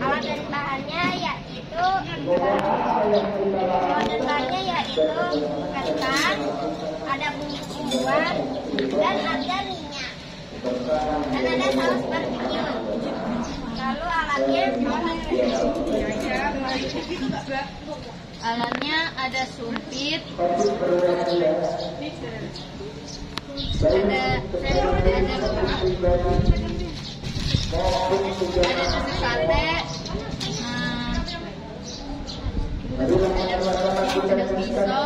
alat dan bahannya yaitu alat dan bahannya yaitu kertas ada bumbu-bumbuan dan ada minyak dan ada lalu alatnya Alatnya ada sumpit, ada ada ada susu sate, ada pisau,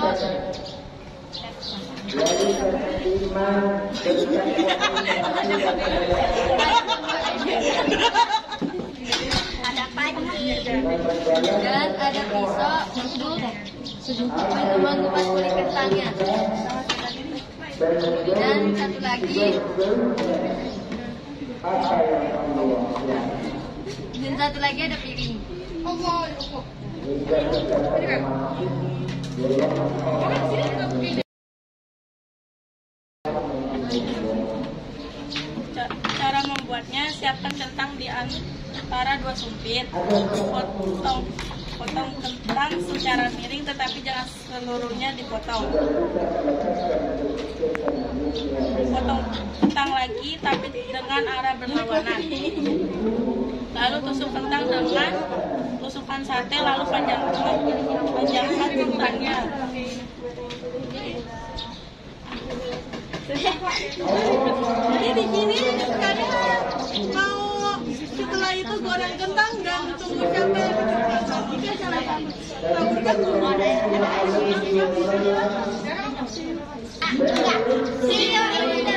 ada panci. dan ada pisau mengupas kulit kentangnya. Dan satu lagi, dan satu lagi ada piring. Ca- Cara membuatnya siapkan kentang di antara dua sumpit. Potong potong kentang secara miring tetapi jangan seluruhnya dipotong. Potong kentang lagi tapi dengan arah berlawanan. Lalu tusuk kentang dengan tusukan sate lalu panjangkan panjangkan kentangnya. Jadi di sini tiga salah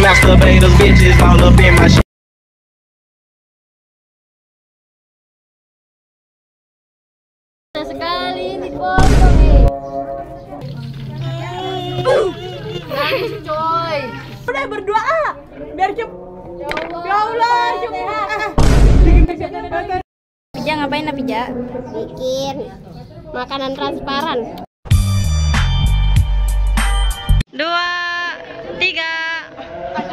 masturbators, bitches all up in my shit. sekali dipotong eh. Nangis coy. udah berdoa biar cep ya Allah cepet Pija ngapain lah Pija? Bikin makanan transparan. Dua, tiga.